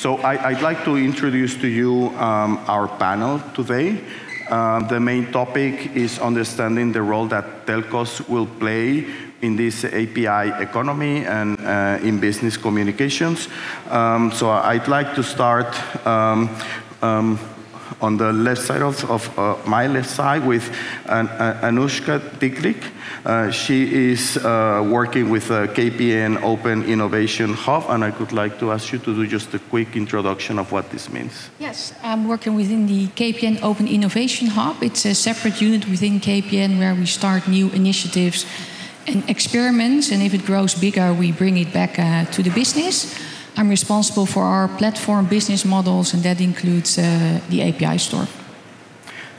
So I, would like to introduce to you um, our panel today. Uh, the main topic is understanding the role that telcos will play in this API economy and uh, in business communications. Um, so I'd like to start um, um, on the left side of, of uh, my left side with an, uh, Anuschka Diderich. Uh, she is uh, working with KPN Open Innovation Hub, and I would like to ask you to do just a quick introduction of what this means. Yes, I'm working within the KPN Open Innovation Hub. It's a separate unit within KPN where we start new initiatives and experiments, and if it grows bigger, we bring it back uh, to the business. I'm responsible for our platform business models, and that includes uh, the API store.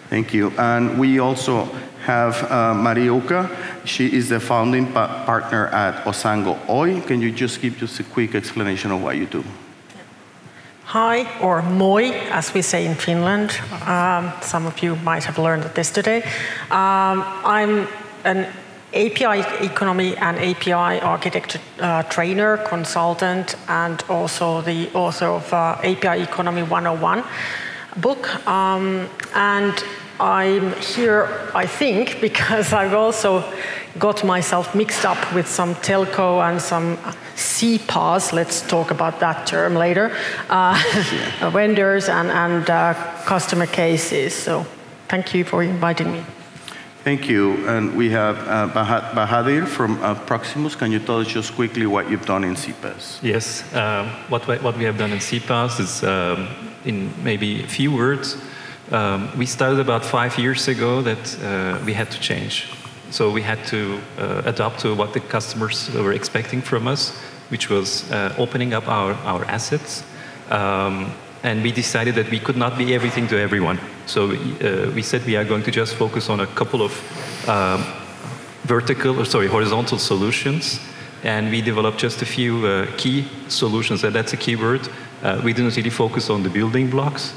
Thank you. And we also have uh, Marjukka. She is the founding pa partner at Osaango Oy. Can you just give us a quick explanation of what you do? Hi, or moi, as we say in Finland. Um, some of you might have learned this today. Um, I'm an API economy and API architecture uh, trainer, consultant, and also the author of uh, API Economy 101 book. Um, and I'm here, I think, because I've also got myself mixed up with some telco and some CPaaS, let's talk about that term later, uh, vendors and, and uh, customer cases. So thank you for inviting me. Thank you. And we have uh, Bahadir from uh, Proximus. Can you tell us just quickly what you've done in CPaaS? Yes. Um, what, we, what we have done in CPaaS is, um, in maybe a few words, um, we started about five years ago that uh, we had to change. So we had to uh, adapt to what the customers were expecting from us, which was uh, opening up our, our assets um, and we decided that we could not be everything to everyone. So uh, we said we are going to just focus on a couple of um, vertical, or sorry, horizontal solutions, and we developed just a few uh, key solutions, and that's a key word. Uh, we didn't really focus on the building blocks.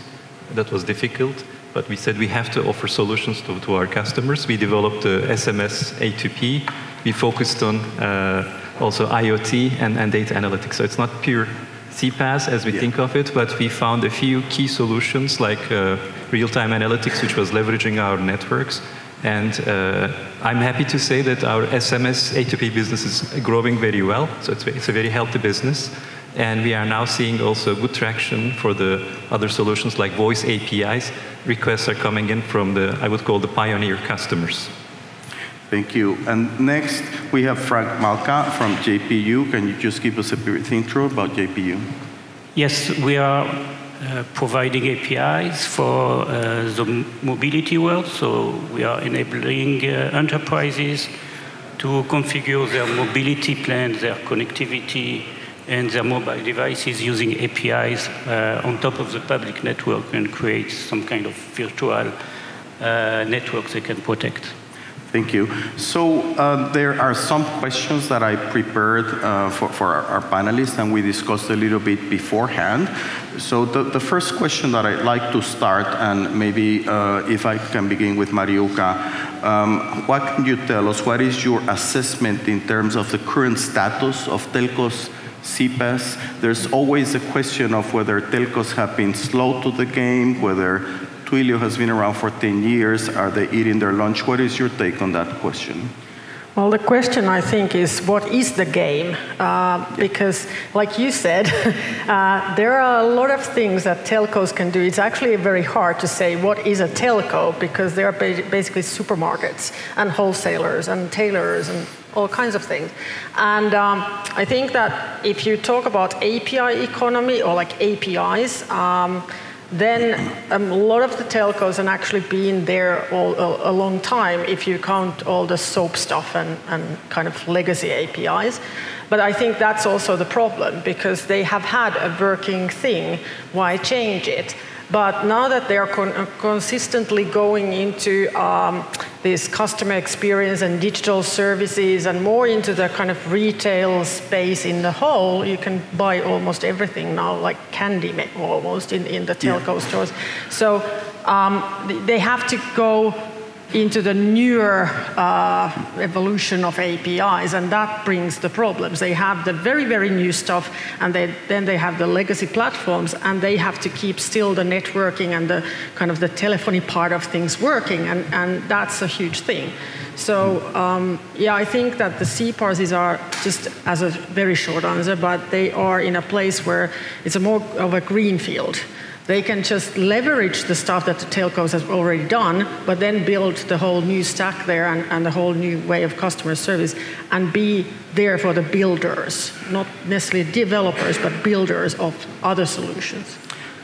That was difficult, but we said we have to offer solutions to, to our customers. We developed the SMS A2P. We focused on uh, also IoT and, and data analytics. So it's not pure CPaaS as we yeah. think of it, but we found a few key solutions like uh, real-time analytics, which was leveraging our networks. And uh, I'm happy to say that our SMS A2P business is growing very well. So it's, it's a very healthy business. And we are now seeing also good traction for the other solutions like voice APIs. Requests are coming in from the, I would call the pioneer customers. Thank you. And next, we have Franck Malka from JpU. Can you just give us a brief intro about JpU? Yes, we are uh, providing APIs for uh, the mobility world. So we are enabling uh, enterprises to configure their mobility plans, their connectivity, and their mobile devices using APIs uh, on top of the public network and create some kind of virtual uh, network they can protect. Thank you. So uh, there are some questions that I prepared uh, for, for our, our, panelists and we discussed a little bit beforehand. So the, the first question that I'd like to start and maybe uh, if I can begin with Marjukka, um, what can you tell us? What is your assessment in terms of the current status of telcos CPaaS? There's always a question of whether telcos have been slow to the game, whether Twilio has been around for 10 years. Are they eating their lunch? What is your take on that question? Well, the question I think is what is the game? Uh, because, like you said, uh, there are a lot of things that telcos can do. It's actually very hard to say what is a telco because they are basically supermarkets and wholesalers and tailors and all kinds of things. And um, I think that if you talk about API economy or like APIs, um, then um, a lot of the telcos have actually been there all, a, a, long time if you count all the SOAP stuff and, and kind of legacy APIs. But I think that's also the problem because they have had a working thing. Why change it? But now that they are con consistently going into um, this customer experience and digital services and more into the kind of retail space in the whole, you can buy almost everything now, like candy almost in, in the telco yeah. stores. So um, they have to go into the newer uh, evolution of APIs, and that brings the problems. They have the very, very new stuff, and they, then they have the legacy platforms, and they have to keep still the networking and the kind of the telephony part of things working, and, and that's a huge thing. So um, yeah, I think that the CPaaSs are just as a very short answer, but they are in a place where it's a more of a green field. They can just leverage the stuff that the telcos have already done, but then build the whole new stack there and, and the whole new way of customer service and be there for the builders, not necessarily developers, but builders of other solutions.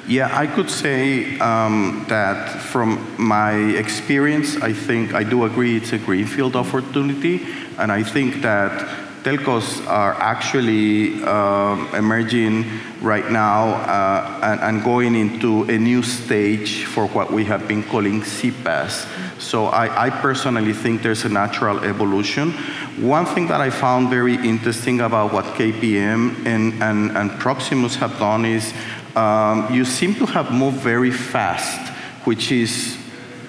Yeah, I could say um, that from my experience, I think I do agree it's a greenfield opportunity, and I think that telcos are actually uh, emerging right now uh, and, and, going into a new stage for what we have been calling CPaaS. So I, I, personally think there's a natural evolution. One thing that I found very interesting about what KPN and, and, and Proximus have done is um, you seem to have moved very fast, which is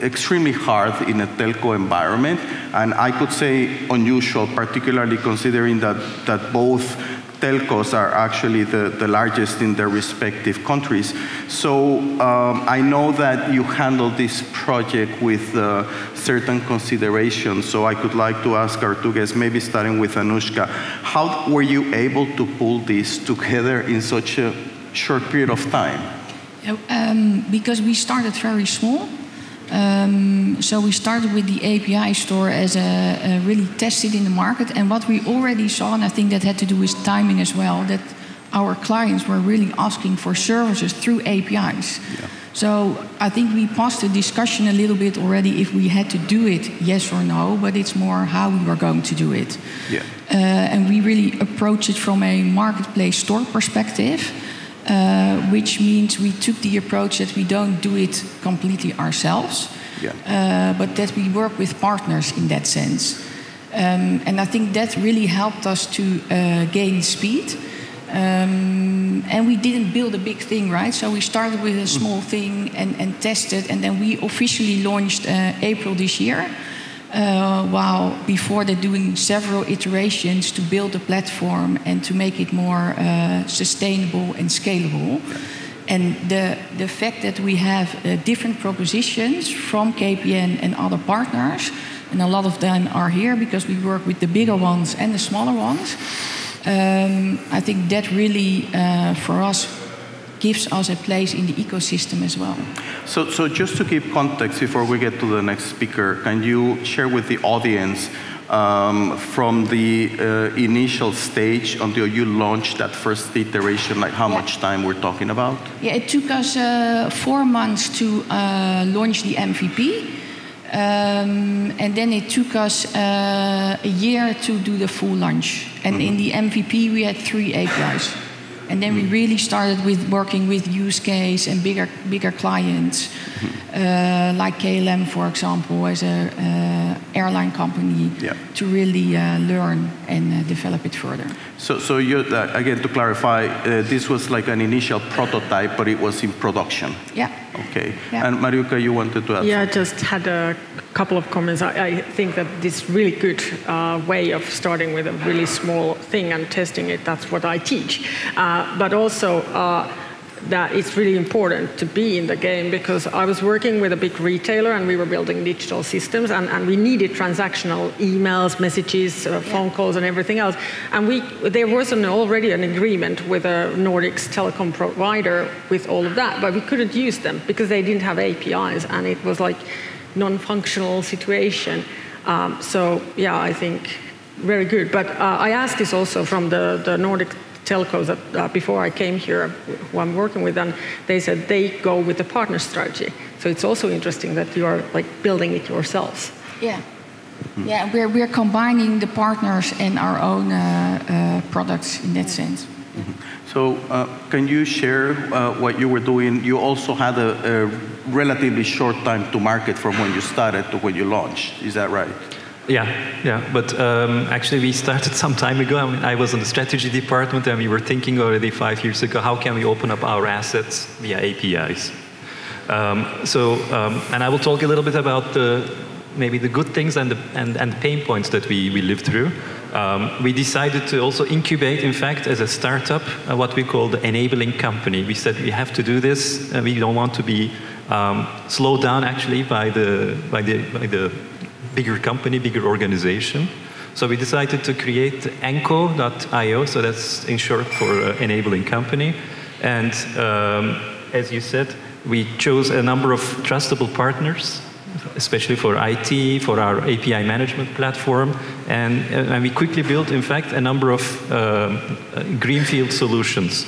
extremely hard in a telco environment, and I could say unusual, particularly considering that, that both telcos are actually the, the largest in their respective countries. So um, I know that you handled this project with uh, certain considerations, so I could like to ask our two guests, maybe starting with Anuschka, how were you able to pull this together in such a short period of time? Um, because we started very small. Um, so we started with the API store as a, a, really tested in the market, and what we already saw, and I think that had to do with timing as well, that our clients were really asking for services through APIs. Yeah. So I think we paused the discussion a little bit already if we had to do it, yes or no, but it's more how we were going to do it. Yeah. Uh, and we really approach it from a marketplace store perspective. Uh, which means we took the approach that we don't do it completely ourselves, yeah. uh, but that we work with partners in that sense. Um, and I think that really helped us to uh, gain speed. Um, and we didn't build a big thing, right? So we started with a small thing and, and tested, and then we officially launched uh, April this year. Uh, while before they're doing several iterations to build a platform and to make it more uh, sustainable and scalable. And the, the fact that we have uh, different propositions from KPN and other partners, and a lot of them are here because we work with the bigger ones and the smaller ones. Um, I think that really, uh, for us, gives us a place in the ecosystem as well. So, so just to give context before we get to the next speaker, can you share with the audience um, from the uh, initial stage until you launched that first iteration, like how yeah. much time we're talking about? Yeah, it took us uh, four months to uh, launch the MVP. Um, and then it took us uh, a year to do the full launch. And mm -hmm. in the MVP, we had three APIs. And then we hmm. really started with working with use case and bigger bigger clients, uh, like KLM, for example, as an uh, airline company, yeah. to really uh, learn and uh, develop it further. So, so you, uh, again, to clarify, uh, this was like an initial prototype, but it was in production. Yeah. Okay. Yeah. And Marjukka, you wanted to add? Yeah, I just had a couple of comments. I, I think that this really good uh, way of starting with a really small thing and testing it, that's what I teach. Uh, but also, uh, that it's really important to be in the game because I was working with a big retailer and we were building digital systems and, and we needed transactional emails, messages, uh, phone yeah. calls, and everything else. And we there was an, already an agreement with a Nordics telecom provider with all of that, but we couldn't use them because they didn't have APIs and it was like non-functional situation. Um, so yeah, I think very good. But uh, I asked this also from the, the Nordic telcos that uh, before I came here, who I'm working with, and they said they go with the partner strategy. So it's also interesting that you are like building it yourselves. Yeah. Yeah, we're, we're combining the partners and our own uh, uh, products in that sense. Mm-hmm. So, uh, can you share uh, what you were doing? You also had a, a relatively short time to market from when you started to when you launched. Is that right? Yeah, yeah. But um, actually, we started some time ago. I, mean, I was in the strategy department, and we were thinking already five years ago how can we open up our assets via APIs. Um, so, um, and I will talk a little bit about the maybe the good things and the, and, and pain points that we, we lived through. Um, we decided to also incubate, in fact, as a startup, uh, what we call the enabling company. We said we have to do this. Uh, we don't want to be um, slowed down, actually, by the, by, the, by the bigger company, bigger organization. So we decided to create Enco.io, so that's in short for uh, enabling company. And um, as you said, we chose a number of trustable partners especially for IT, for our API management platform. And, uh, and we quickly built, in fact, a number of uh, greenfield solutions.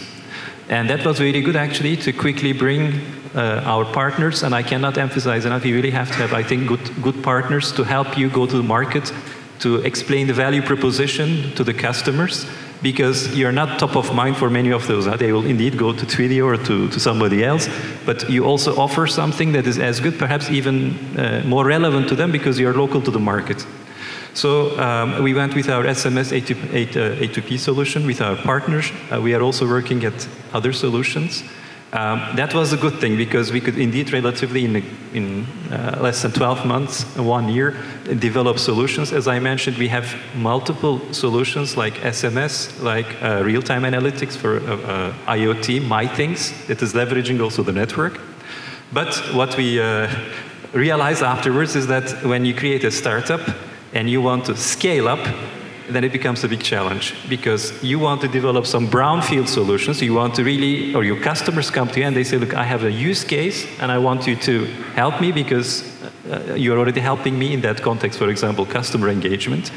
And that was really good, actually, to quickly bring uh, our partners. And I cannot emphasize enough, you really have to have, I think, good, good partners to help you go to the market, to explain the value proposition to the customers because you're not top of mind for many of those. They will indeed go to Twilio or to, to somebody else, but you also offer something that is as good, perhaps even uh, more relevant to them because you're local to the market. So um, we went with our SMS A2, A2P solution with our partners. Uh, we are also working at other solutions. Um, that was a good thing because we could indeed relatively in, in uh, less than 12 months, one year, develop solutions. As I mentioned, we have multiple solutions like SMS, like uh, real-time analytics for uh, uh IoT, MyThings, that is leveraging also the network. But what we uh, realize afterwards is that when you create a startup and you want to scale up, then it becomes a big challenge because you want to develop some brownfield solutions. You want to really, or your customers come to you and they say, look, I have a use case and I want you to help me because uh, you're already helping me in that context, for example, customer engagement.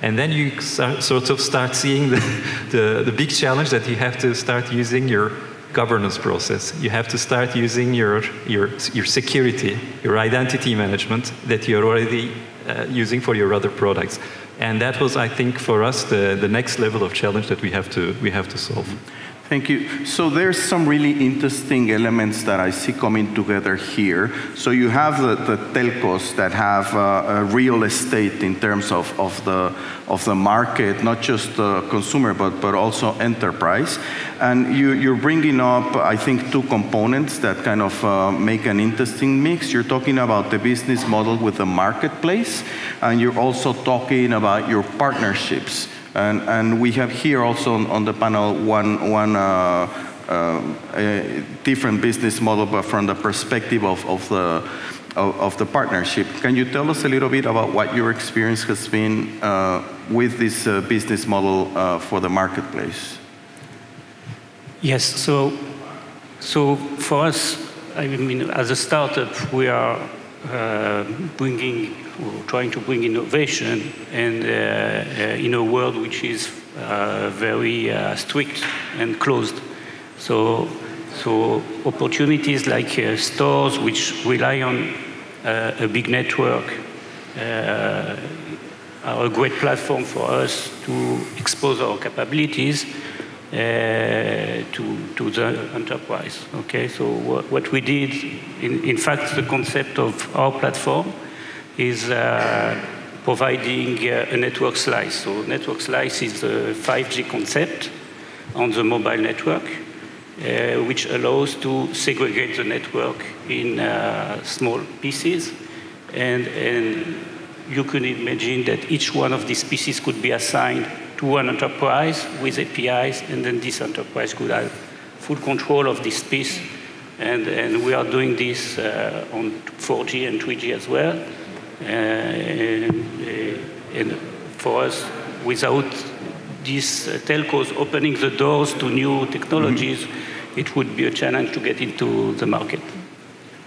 And then you sort of start seeing the, the, the big challenge that you have to start using your governance process. You have to start using your, your, your security, your identity management that you're already uh, using for your other products. And that was, I think, for us, the, the next level of challenge that we have to, we have to solve. Thank you. So there's some really interesting elements that I see coming together here. So you have the, the telcos that have uh, a real estate in terms of, of, the, of the market, not just the consumer, but, but also enterprise. And you, you're bringing up, I think, two components that kind of uh, make an interesting mix. You're talking about the business model with the marketplace, and you're also talking about your partnerships. And, and we have here also on, on the panel one, one uh, uh, different business model, but from the perspective of, of the of, the partnership. Can you tell us a little bit about what your experience has been uh, with this uh, business model uh, for the marketplace? Yes, so, so for us, I mean, as a startup, we are uh, bringing trying to bring innovation and uh, uh, in a world which is uh, very strict and closed. So, so opportunities like stores which rely on a big network are a great platform for us to expose our capabilities uh, to, to the enterprise. Okay, so what, what we did, in, in, fact, the concept of our platform is uh, providing uh, a network slice. So network slice is a 5G concept on the mobile network, uh, which allows to segregate the network in uh, small pieces. And, and you can imagine that each one of these pieces could be assigned to one enterprise with APIs, and then this enterprise could have full control of this piece. And, and we are doing this uh, on 4G and 3G as well. Uh, and, and for us, without these uh, telcos opening the doors to new technologies, mm -hmm. it would be a challenge to get into the market.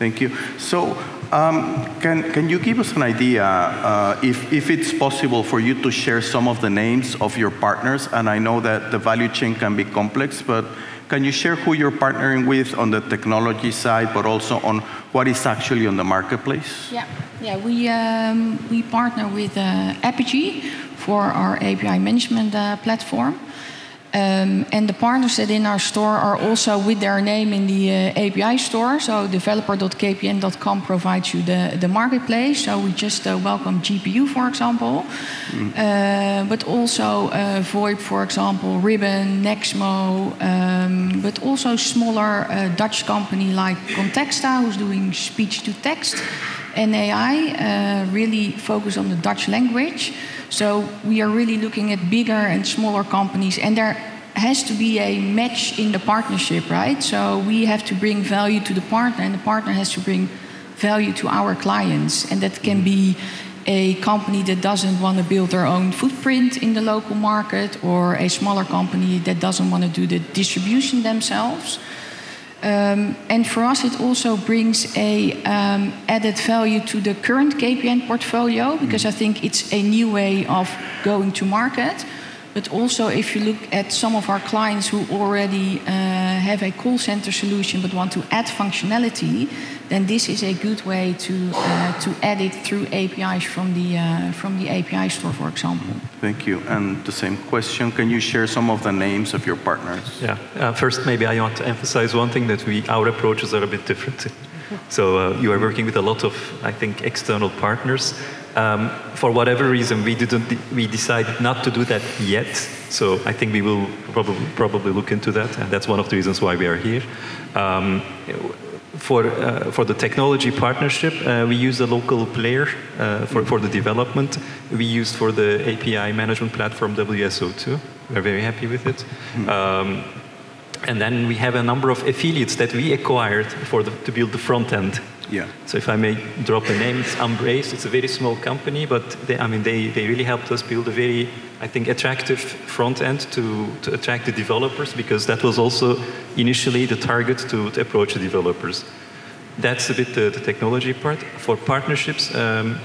Thank you. So, um, can, can you give us an idea uh, if, if it's possible for you to share some of the names of your partners? And I know that the value chain can be complex, but can you share who you're partnering with on the technology side, but also on what is actually on the marketplace? Yeah, yeah. We um, we partner with uh, Apigee for our API management uh, platform. Um, and the partners that in our store are also with their name in the uh, API store. So developer.kpn.com provides you the, the marketplace. So we just uh, welcome JpU, for example. Mm. Uh, but also uh, VoIP, for example, Ribbon, Nexmo. Um, but also smaller uh, Dutch company like Contexta, who's doing speech to text. NAI uh, really focus on the Dutch language. So we are really looking at bigger and smaller companies, and there has to be a match in the partnership, right? So we have to bring value to the partner, and the partner has to bring value to our clients, and that can be a company that doesn't want to build their own footprint in the local market, or a smaller company that doesn't want to do the distribution themselves. Um, and for us, it also brings a um, added value to the current KPN portfolio because I think it's a new way of going to market. But also, if you look at some of our clients who already uh, have a call center solution but want to add functionality, then this is a good way to uh, to add it through APIs from the uh, from the API store, for example. Thank you. And the same question: Can you share some of the names of your partners? Yeah. Uh, first, maybe I want to emphasize one thing that we our approaches are a bit different. So uh, you are working with a lot of, I think, external partners. Um, for whatever reason, we didn't. We decided not to do that yet. So I think we will probably probably look into that, and that's one of the reasons why we are here. Um, for uh, for the technology partnership, uh, we use a local player uh, for for the development. We used for the API management platform WSO2. We're very happy with it. Um, and then we have a number of affiliates that we acquired for the, to build the front end. Yeah. So if I may drop a name, it's Embrace. It's a very small company, but they, I mean, they, they really helped us build a very, I think, attractive front end to, to attract the developers because that was also initially the target to, to approach the developers. That's a bit the, the technology part. For partnerships, um,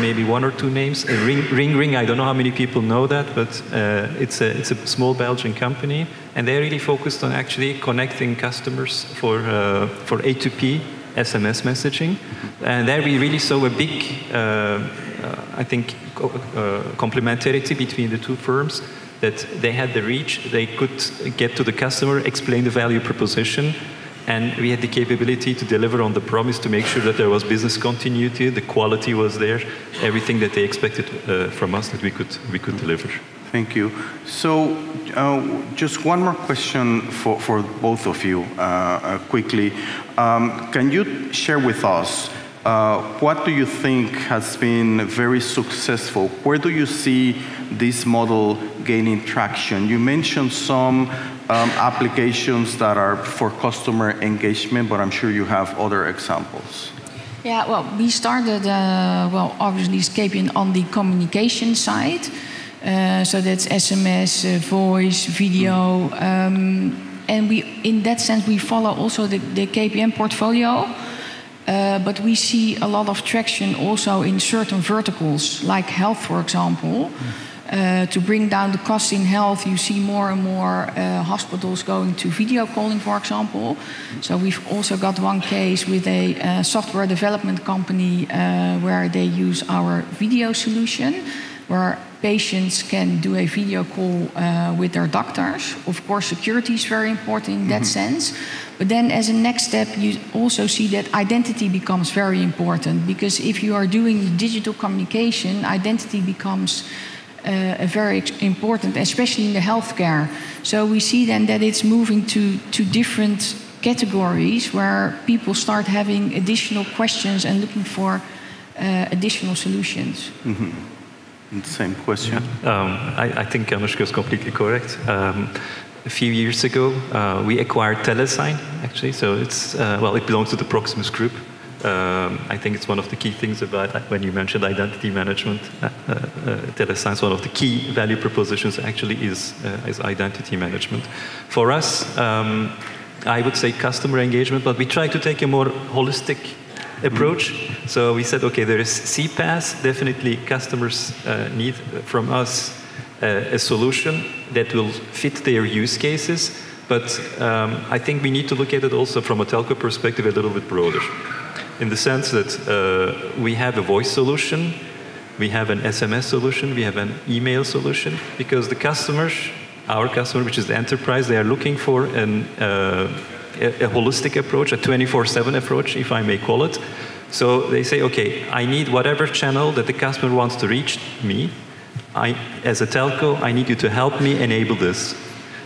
maybe one or two names. Uh, Ring, Ring Ring, I don't know how many people know that, but uh, it's, a, it's a small Belgian company, and they're really focused on actually connecting customers for, uh, for A2P SMS messaging. And there we really saw a big, uh, uh, I think, uh, complementarity between the two firms. That they had the reach, they could get to the customer, explain the value proposition, and we had the capability to deliver on the promise to make sure that there was business continuity, the quality was there, everything that they expected uh, from us that we could we could deliver. Thank you. So, uh, just one more question for, for both of you, uh, uh, quickly. Um, can you share with us uh, what do you think has been very successful? Where do you see this model gaining traction? You mentioned some um, applications that are for customer engagement, but I'm sure you have other examples. Yeah, well, we started, uh, well, obviously KPN on the communication side. Uh, so that's SMS, uh, voice, video. Um, and we, in that sense, we follow also the, the KPN portfolio. Uh, but we see a lot of traction also in certain verticals, like health, for example. Uh, to bring down the cost in health, you see more and more uh, hospitals going to video calling, for example. So we've also got one case with a software development company where they use our video solution, where patients can do a video call uh, with their doctors. Of course, security is very important in that sense. But then, as a next step, you also see that identity becomes very important because if you are doing digital communication, identity becomes uh, a very important, especially in the healthcare. So we see then that it's moving to, to different categories where people start having additional questions and looking for uh, additional solutions. Same question. Um, I, I think Anuschka is completely correct. Um, a few years ago, uh, we acquired Telesign, actually. So it's, uh, well, it belongs to the Proximus Group. Um, I think it's one of the key things about when you mentioned identity management. Uh, uh, uh, Telesign's one of the key value propositions actually is, uh, is identity management. For us, um, I would say customer engagement, but we try to take a more holistic approach. So we said, okay, there is CPaaS. Definitely, customers uh, need from us uh, a solution that will fit their use cases. But um, I think we need to look at it also from a telco perspective a little bit broader, in the sense that uh, we have a voice solution, we have an SMS solution, we have an email solution, because the customers, our customer, which is the enterprise, they are looking for an uh, a, a holistic approach, a 24 7 approach, if I may call it. So they say, okay, I need whatever channel that the customer wants to reach me. I, as a telco, I need you to help me enable this.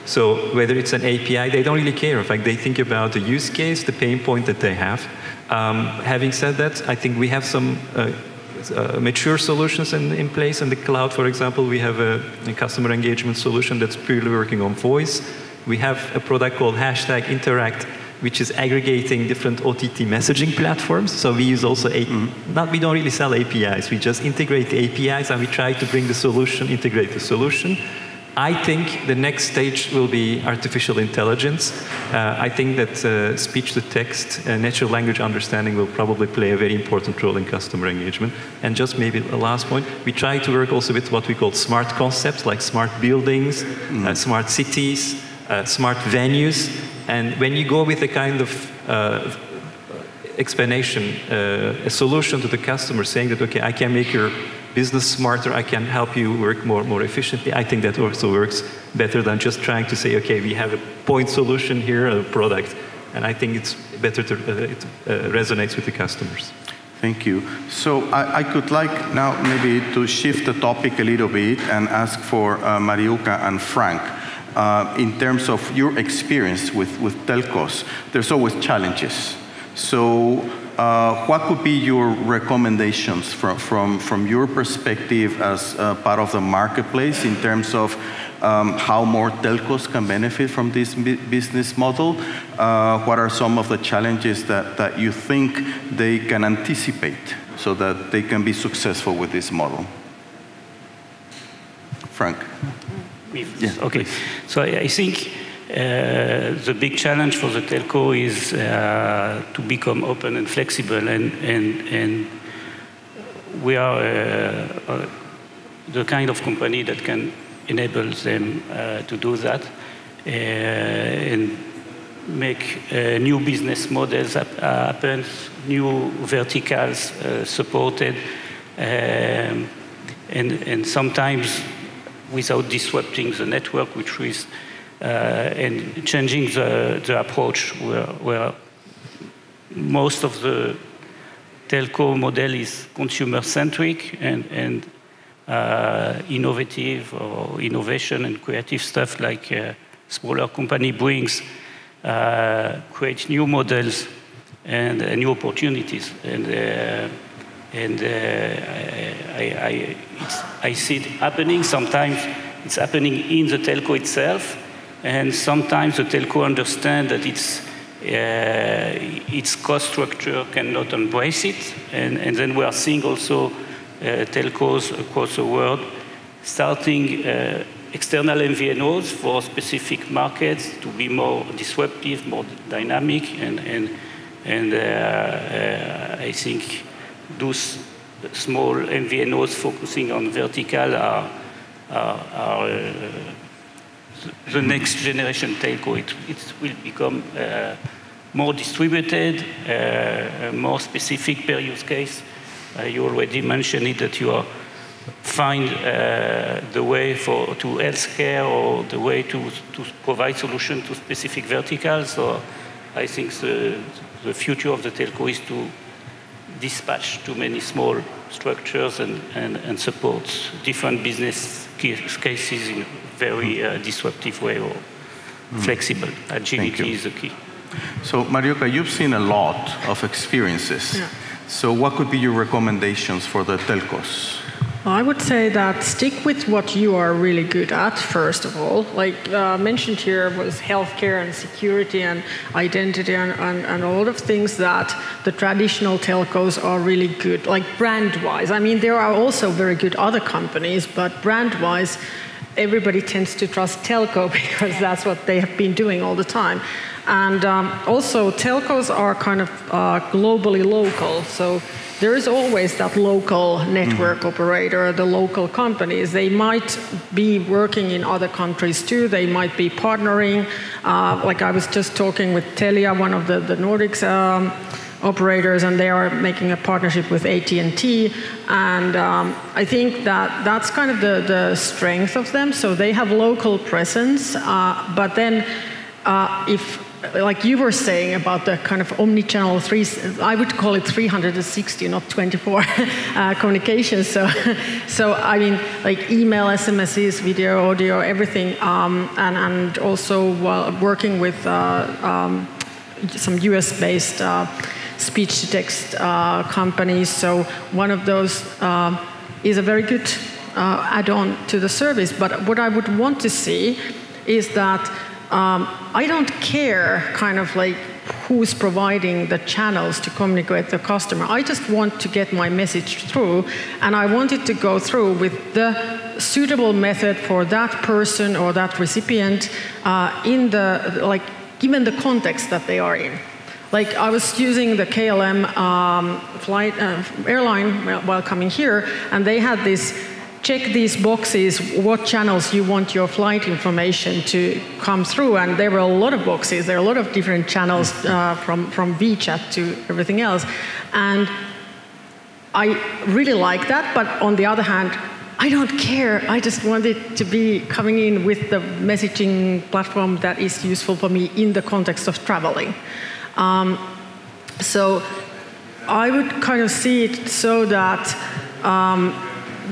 So whether it's an API, they don't really care. In fact, they think about the use case, the pain point that they have. Um, having said that, I think we have some uh, uh, mature solutions in, in, place in the cloud. For example, we have a, a, customer engagement solution that's purely working on voice. We have a product called hashtag Interact, which is aggregating different OTT messaging platforms. So we use also a, mm-hmm. not we don't really sell APIs. We just integrate the APIs and we try to bring the solution, integrate the solution. I think the next stage will be artificial intelligence. Uh, I think that uh, speech to text, uh, natural language understanding will probably play a very important role in customer engagement. And just maybe a last point, we try to work also with what we call smart concepts like smart buildings, mm. smart cities, uh, smart venues. And when you go with a kind of uh, explanation, a solution to the customer saying that, okay, I can make your business smarter, I can help you work more, more efficiently. I think that also works better than just trying to say, okay, we have a point solution here, a product. And I think it's better to, uh, it uh, resonates with the customers. Thank you. So I, I, could like now maybe to shift the topic a little bit and ask for uh, Marjukka and Franck. Uh, in terms of your experience with, with telcos, there's always challenges. So uh, what could be your recommendations from, from, from your perspective as uh, part of the marketplace in terms of um, how more telcos can benefit from this business model? Uh, what are some of the challenges that, that you think they can anticipate so that they can be successful with this model? Franck. Yeah, okay. So I think uh, the big challenge for the telco is uh, to become open and flexible, and, and, and we are uh, the kind of company that can enable them to do that and make uh, new business models happen, new verticals uh, supported, um, and, and sometimes without disrupting the network, which is uh, and changing the, the approach where, where most of the telco model is consumer centric and, and uh, innovative or innovation and creative stuff like uh, smaller company brings uh, create new models and uh, new opportunities. And uh, and I, I, I see it happening sometimes it's happening in the telco itself and sometimes the telco understand that its, uh, its cost structure cannot embrace it. And, and then we are seeing also uh, telcos across the world starting uh, external MVNOs for specific markets to be more disruptive, more dynamic, and, and, and uh, uh, I think those small MVNOs focusing on vertical are, are, are uh, the next generation telco. It, it will become uh, more distributed, uh, more specific per use case. Uh, you already mentioned it that you are find uh, the way for to healthcare or the way to, to provide solution to specific verticals. So I think the, the future of the telco is to dispatch too many small structures and, and, and support different business cases in a very uh, disruptive way or mm. flexible. Agility is the key. So, Marjukka, you've seen a lot of experiences. Yeah. So, what could be your recommendations for the telcos? I would say that stick with what you are really good at, first of all. Like uh, mentioned here was healthcare and security and identity and, and, and, a lot of things that the traditional telcos are really good, like brand wise. I mean, there are also very good other companies, but brand wise, everybody tends to trust telco because that's what they have been doing all the time. And um, also, telcos are kind of uh, globally local. So there is always that local network mm. operator, the local companies. They might be working in other countries too. They might be partnering. Uh, like I was just talking with Telia, one of the, the Nordics um, operators, and they are making a partnership with AT&T. And um, I think that that's kind of the, the strength of them. So they have local presence, uh, but then uh, if like you were saying about the kind of omni-channel three, I would call it 360, not 24 uh, communications. So, so I mean, like email, SMSs, video, audio, everything, um, and and also while working with uh, um, some US-based uh, speech-to-text uh, companies. So one of those uh, is a very good uh, add-on to the service. But what I would want to see is that um, I don't care kind of like who's providing the channels to communicate the customer. I just want to get my message through, and I want it to go through with the suitable method for that person or that recipient uh, in the like given the context that they are in. Like I was using the KLM um, flight uh, airline while coming here, and they had this check these boxes what channels you want your flight information to come through. And there were a lot of boxes. There are a lot of different channels uh, from, from WeChat to everything else. And i really like that but on the other hand i don't care. I just want it to be coming in with the messaging platform that is useful for me in the context of traveling. Um, so i would kind of see it so that um,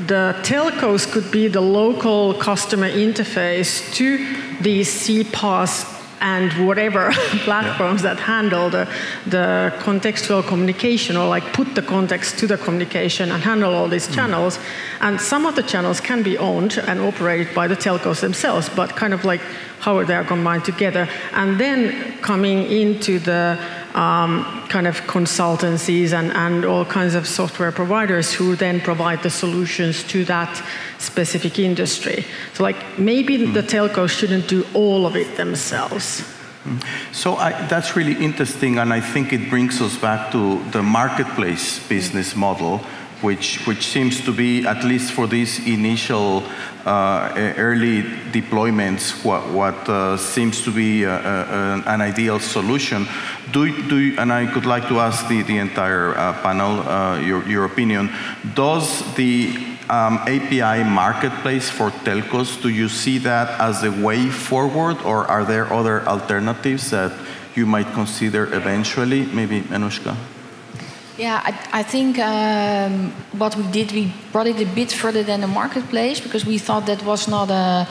the telcos could be the local customer interface to these CPaaS and whatever platforms that handle the, the contextual communication or like put the context to the communication and handle all these mm. channels. And some of the channels can be owned and operated by the telcos themselves, but kind of like how they are combined together. And then coming into the um, kind of consultancies and, and all kinds of software providers who then provide the solutions to that specific industry. So, like, maybe mm. the telcos shouldn't do all of it themselves. Hmm. So I, that's really interesting, and I think it brings us back to the marketplace business model, which, which seems to be, at least for these initial uh, early deployments, what, what uh, seems to be a, a, an ideal solution. Do, do, and I could like to ask the, the entire uh, panel uh, your, your opinion. Does the um, API marketplace for telcos, do you see that as a way forward, or are there other alternatives that you might consider eventually? Maybe Anuschka? Yeah, I, I think um, what we did, we brought it a bit further than the marketplace because we thought that was not a,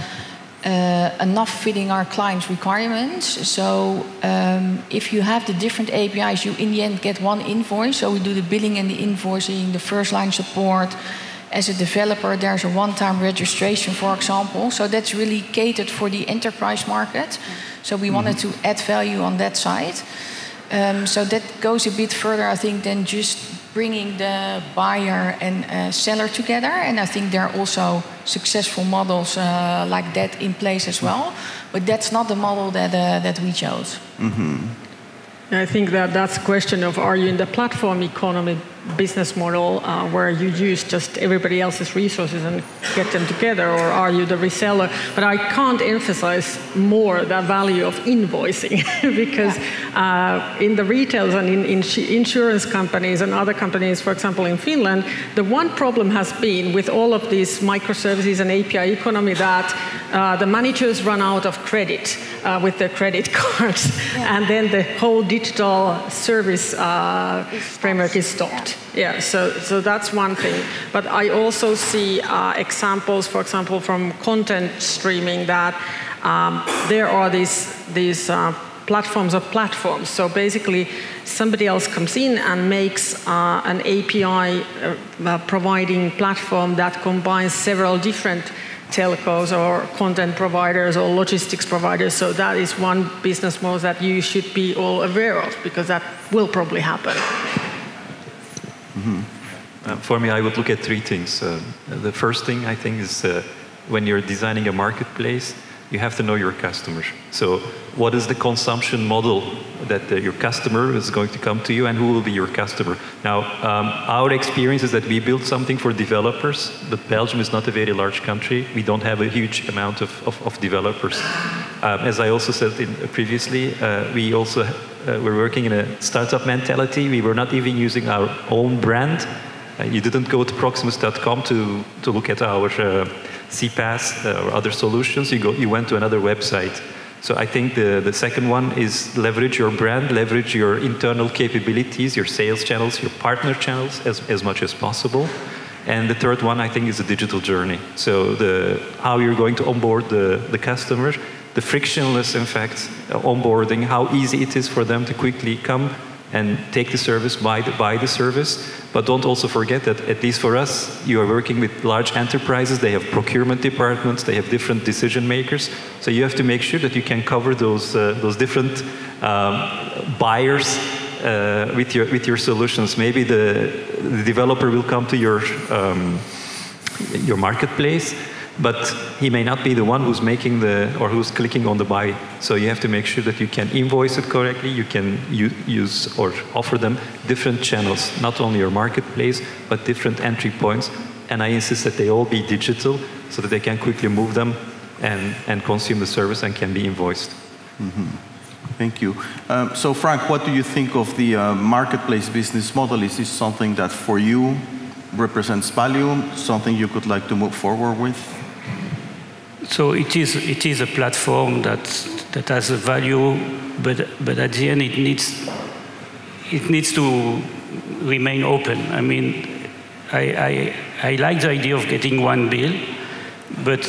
uh, enough fitting our clients' requirements. So um, if you have the different APIs, you in the end get one invoice. So we do the billing and the invoicing, the first line support. As a developer, there's a one-time registration, for example. So that's really catered for the enterprise market. So we mm -hmm. wanted to add value on that side. Um, so that goes a bit further, I think, than just bringing the buyer and uh, seller together. And I think there are also successful models uh, like that in place as well. But that's not the model that, uh, that we chose. Mm-hmm. I think that that's a question of are you in the platform economy business model uh, where you use just everybody else's resources and get them together, or are you the reseller? But I can't emphasize more the value of invoicing because uh, in the retails and in, in insurance companies and other companies, for example, in Finland, the one problem has been with all of these microservices and API economy that uh, the managers run out of credit uh, with their credit cards, yeah. and then the whole digital service uh, framework is stopped. Yeah, so, so that's one thing. But I also see uh, examples, for example, from content streaming that um, there are these, these uh, platforms of platforms. So basically, somebody else comes in and makes uh, an API uh, uh, providing platform that combines several different telcos or content providers or logistics providers. So that is one business model that you should be all aware of because that will probably happen. Mm-hmm. Uh, for me, I would look at three things. Uh, the first thing I think is uh, when you're designing a marketplace, you have to know your customers. So, what is the consumption model that uh, your customer is going to come to you, and who will be your customer? Now, um, our experience is that we build something for developers, but Belgium is not a very large country. We don't have a huge amount of, of, of developers. Um, as I also said in, uh, previously, uh, we also uh, were working in a startup mentality. We were not even using our own brand. Uh, you didn't go to Proximus.com to, to look at our uh, CPaaS uh, or other solutions. You, go, you went to another website. So I think the, the second one is leverage your brand, leverage your internal capabilities, your sales channels, your partner channels as, as much as possible. And the third one, I think, is a digital journey. So the, how you're going to onboard the, the customer, the frictionless, in fact, onboarding, how easy it is for them to quickly come and take the service, buy the, buy the service. But don't also forget that, at least for us, you are working with large enterprises. They have procurement departments, they have different decision makers. So you have to make sure that you can cover those, uh, those different um, buyers uh, with, your, with your solutions. Maybe the, the developer will come to your, um, your marketplace but he may not be the one who's making the or who's clicking on the buy. So you have to make sure that you can invoice it correctly. You can use or offer them different channels, not only your marketplace, but different entry points. And I insist that they all be digital so that they can quickly move them and, and consume the service and can be invoiced. Mm -hmm. Thank you. Um, so, Franck, what do you think of the uh, marketplace business model? Is this something that for you represents value, something you could like to move forward with? So it is, it is a platform that, that has a value, but, but at the end it needs, it needs to remain open. I mean, I, I, I like the idea of getting one bill, but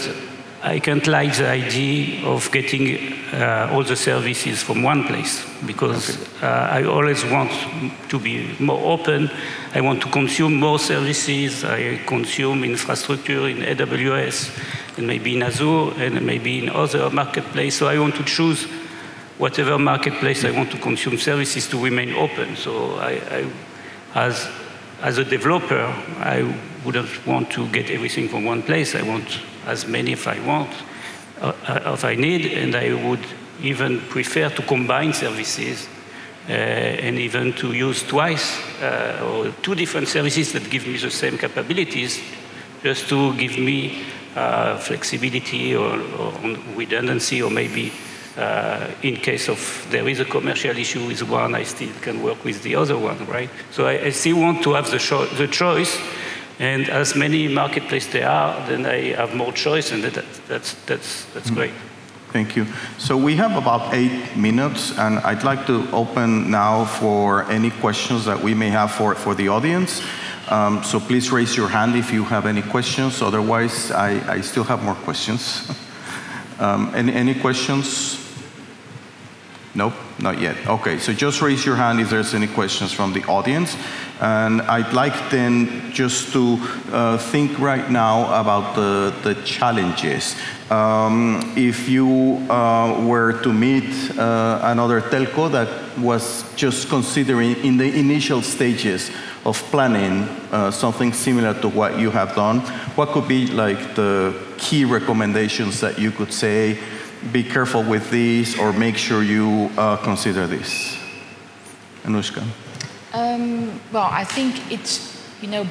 I can't like the idea of getting uh, all the services from one place because uh, I always want to be more open. I want to consume more services. I consume infrastructure in AWS and maybe in Azure and maybe in other marketplace. So I want to choose whatever marketplace I want to consume services to remain open. So I, I as, as a developer, I wouldn't want to get everything from one place. I want as many if I want, uh, uh, if I need, and I would even prefer to combine services uh, and even to use twice uh, or two different services that give me the same capabilities just to give me uh, flexibility or, or, redundancy or maybe uh, in case of there is a commercial issue with one, I still can work with the other one, right? So I, I still want to have the, the choice and as many marketplaces there are, then I have more choice, and that, that's, that's, that's mm. great. Thank you. So we have about eight minutes, and I'd like to open now for any questions that we may have for, for the audience. Um, so please raise your hand if you have any questions. Otherwise, I, I still have more questions. um, any, any questions? Nope, not yet. Okay, so just raise your hand if there's any questions from the audience. And I'd like then just to uh, think right now about the, the challenges. Um, if you uh, were to meet uh, another telco that was just considering in the initial stages of planning uh, something similar to what you have done, what could be like the key recommendations that you could say, be careful with this or make sure you uh, consider this? Anuschka. Um, well, I think it's, you know,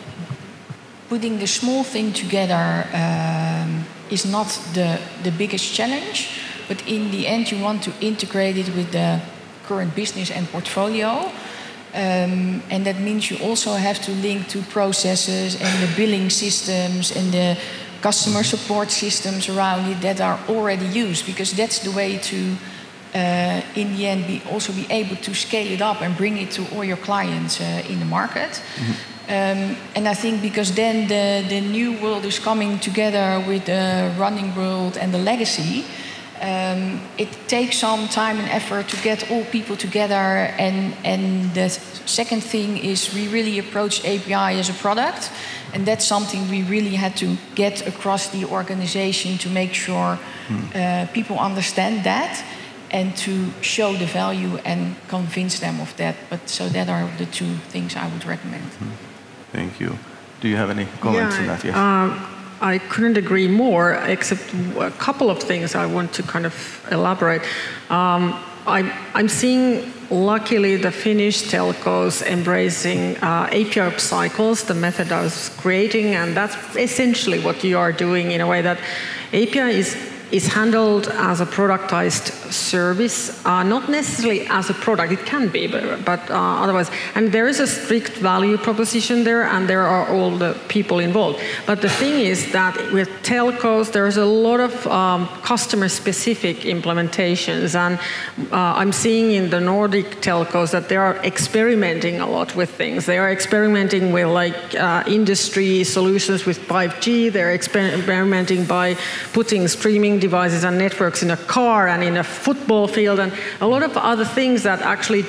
putting the small thing together um, is not the, the biggest challenge, but in the end, you want to integrate it with the current business and portfolio. Um, and that means you also have to link to processes and the billing systems and the customer support systems around it that are already used, because that's the way to uh, in the end be also be able to scale it up and bring it to all your clients uh, in the market. Mm-hmm. Um, and I think because then the, the new world is coming together with the running world and the legacy, um, it takes some time and effort to get all people together. And, and the second thing is we really approach API as a product. And that's something we really had to get across the organization to make sure mm. uh, people understand that and to show the value and convince them of that. But so that are the two things I would recommend. Hmm. Thank you. Do you have any comments yeah, on that? Yes. Um, I couldn't agree more, except a couple of things I want to kind of elaborate. Um, I'm, I'm seeing, luckily, the Finnish telcos embracing uh, API cycles, the method I was creating, and that's essentially what you are doing in a way that API is, is handled as a productized service, uh, not necessarily as a product. It can be, but, but uh, otherwise. And there is a strict value proposition there, and there are all the people involved. But the thing is that with telcos, there's a lot of um, customer-specific implementations, and uh, I'm seeing in the Nordic telcos that they are experimenting a lot with things. They are experimenting with like uh, industry solutions with 5G. They're experimenting by putting streaming devices and networks in a car and in a football field and a lot of other things that actually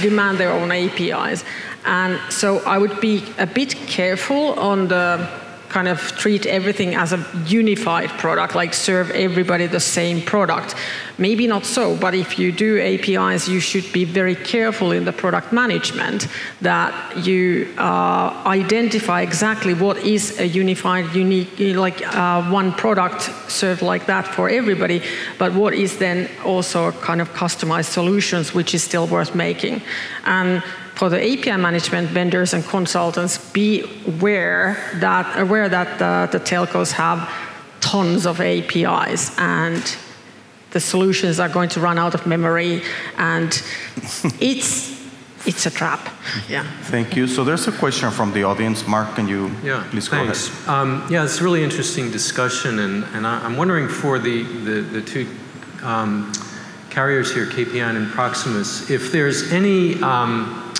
demand their own APIs. And so I would be a bit careful on the kind of treat everything as a unified product, like serve everybody the same product. Maybe not so, but if you do APIs, you should be very careful in the product management that you uh, identify exactly what is a unified, unique, like uh, one product served like that for everybody, but what is then also kind of customized solutions, which is still worth making. And for the API management vendors and consultants be aware that aware that the, the telcos have tons of APIs and the solutions are going to run out of memory and it's it's a trap. Yeah. Thank you. So there's a question from the audience. Mark, can you yeah, please go thanks. ahead? Um, yeah, it's a really interesting discussion, and, and I, am wondering for the, the, the two um, carriers here, KPN and Proximus, if there's any um,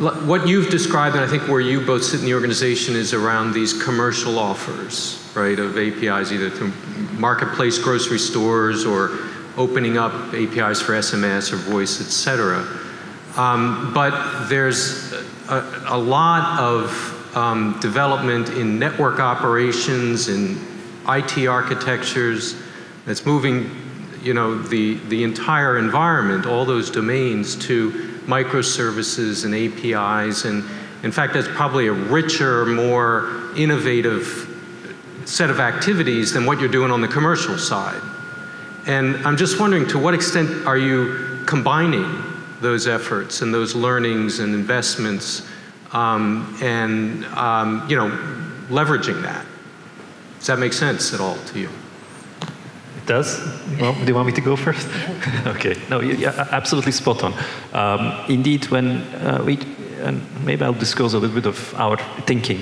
what you've described, and I think where you both sit in the organization, is around these commercial offers, right, of APIs either through marketplace grocery stores or opening up APIs for SMS or voice, et cetera. Um, but there's a, a lot of um, development in network operations, in IT architectures, that's moving you know, the, the entire environment, all those domains to microservices and APIs. And in fact, that's probably a richer, more innovative set of activities than what you're doing on the commercial side. And I'm just wondering to what extent are you combining those efforts and those learnings and investments um, and um, you know leveraging that? Does that make sense at all to you? Does. Well, do you want me to go first? okay. No, yeah, absolutely spot on. Um, indeed, when uh, we, and maybe I'll disclose a little bit of our thinking.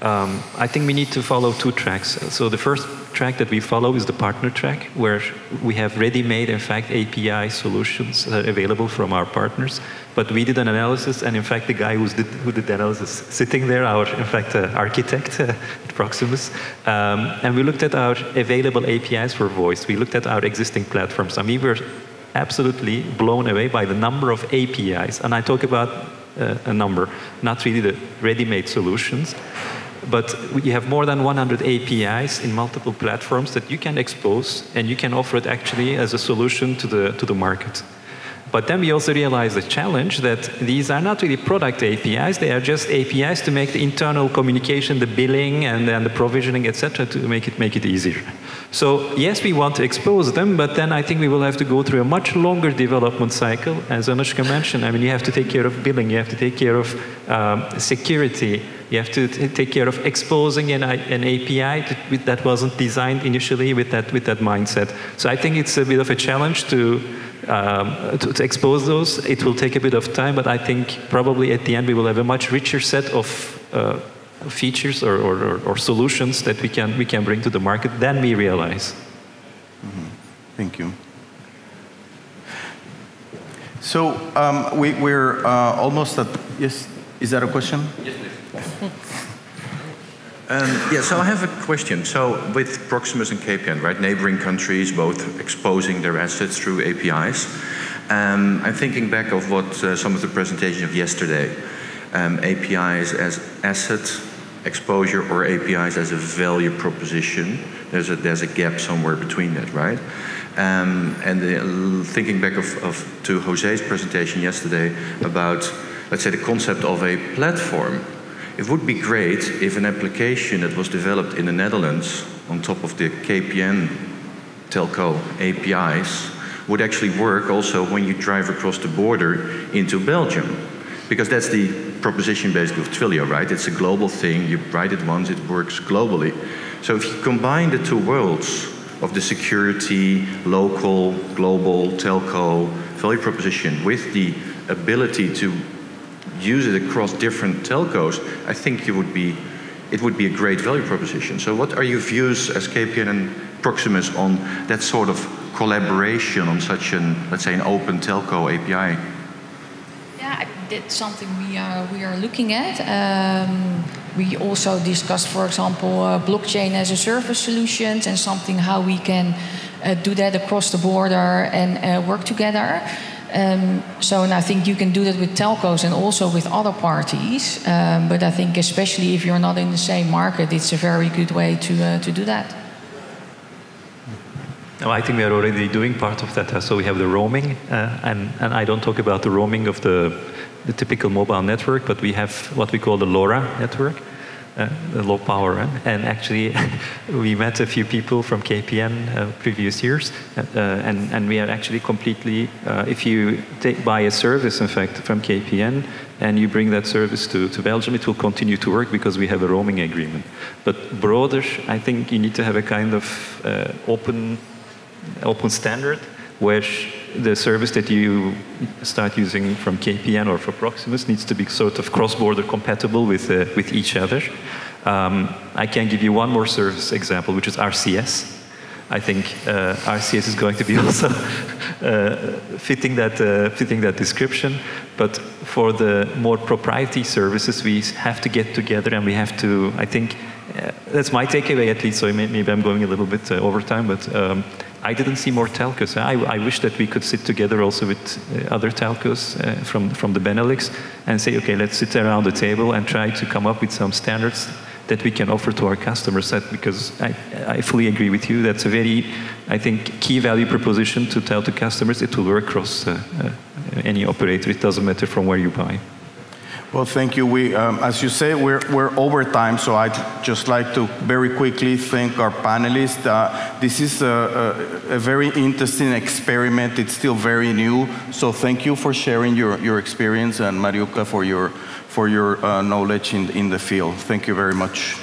Um, I think we need to follow two tracks. So the first track that we follow is the partner track, where we have ready-made, in fact, API solutions uh, available from our partners. But we did an analysis, and in fact, the guy did, who did the analysis sitting there, our, in fact, uh, architect uh, at Proximus, um, and we looked at our available APIs for voice. We looked at our existing platforms, and we were absolutely blown away by the number of APIs. And I talk about uh, a number, not really the ready-made solutions, but you have more than 100 APIs in multiple platforms that you can expose and you can offer it actually as a solution to the, to the market. But then we also realize the challenge that these are not really product APIs, they are just APIs to make the internal communication, the billing and, and the provisioning, etc., to make it, make it easier. So yes, we want to expose them, but then I think we will have to go through a much longer development cycle. As Anuschka mentioned, I mean, you have to take care of billing, you have to take care of um, security, you have to take care of exposing an, an API that, that wasn't designed initially with that, with that mindset. So I think it's a bit of a challenge to, um, to, to, expose those. It will take a bit of time, but I think probably at the end we will have a much richer set of uh, features or, or, or, solutions that we can, we can bring to the market than we realize. Mm -hmm. Thank you. So um, we, are uh, almost at, yes, is that a question? Yes, please. Um, yeah, so I have a question. So with Proximus and KPN, right, neighboring countries both exposing their assets through APIs, um, I'm thinking back of what uh, some of the presentations of yesterday, um, APIs as asset exposure or APIs as a value proposition. There's a, there's a gap somewhere between that, right? Um, and the, thinking back of, of, to Jose's presentation yesterday about, let's say, the concept of a platform it would be great if an application that was developed in the Netherlands on top of the KPN telco APIs would actually work also when you drive across the border into Belgium. Because that's the proposition basically of Twilio, right? It's a global thing. You write it once, it works globally. So if you combine the two worlds, of the security, local, global, telco value proposition with the ability to use it across different telcos, I think you would be, it would be a great value proposition. So what are your views as KPN and Proximus on that sort of collaboration on such an, let's say, an open telco API? Yeah, that's something we are, we are looking at. Um, we also discussed, for example, uh, blockchain as a service solutions and something how we can uh, do that across the border and uh, work together. Um, so, and I think you can do that with telcos and also with other parties. Um, but I think, especially if you're not in the same market, it's a very good way to uh, to do that. No, I think we are already doing part of that. So we have the roaming, uh, and and I don't talk about the roaming of the the typical mobile network, but we have what we call the LoRa network, uh, low power. And actually, we met a few people from KPN uh, previous years, uh, and, and we are actually completely, uh, if you take, buy a service, in fact, from KPN, and you bring that service to, to Belgium, it will continue to work because we have a roaming agreement. But broader, I think you need to have a kind of uh, open, open standard where the service that you start using from KPN or from Proximus needs to be sort of cross-border compatible with, uh, with each other. Um, I can give you one more service example, which is RCS. I think uh, RCS is going to be also uh, fitting, that, uh, fitting that description. But for the more proprietary services, we have to get together and we have to, I think, uh, that's my takeaway at least, so maybe I'm going a little bit uh, over time, but um, I didn't see more telcos. I, I, wish that we could sit together also with uh, other telcos uh, from, from the Benelux and say, okay, let's sit around the table and try to come up with some standards that we can offer to our customers. That because I, I fully agree with you, that's a very, I think, key value proposition to tell to customers it will work across uh, uh any operator. It doesn't matter from where you buy. Well, thank you. We, um, as you say, we're, we're over time, so I'd just like to very quickly thank our panelists. Uh, this is a, a, a, very interesting experiment. It's still very new, so thank you for sharing your, your experience and Marjukka for your, for your uh, knowledge in, in the field. Thank you very much.